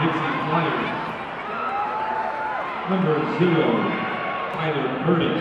Dixie Flyers. Number zero, Tyler Curtis.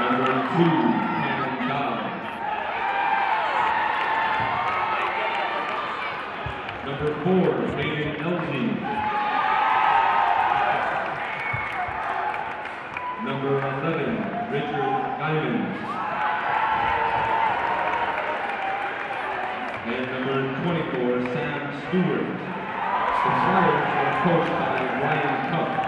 Number two, Cam Dodd. Number four, Hayden Elgin. Number 11, Richard Diamond. And number 24, Sam Stewart. The Flyers are coached by Ryan Cup.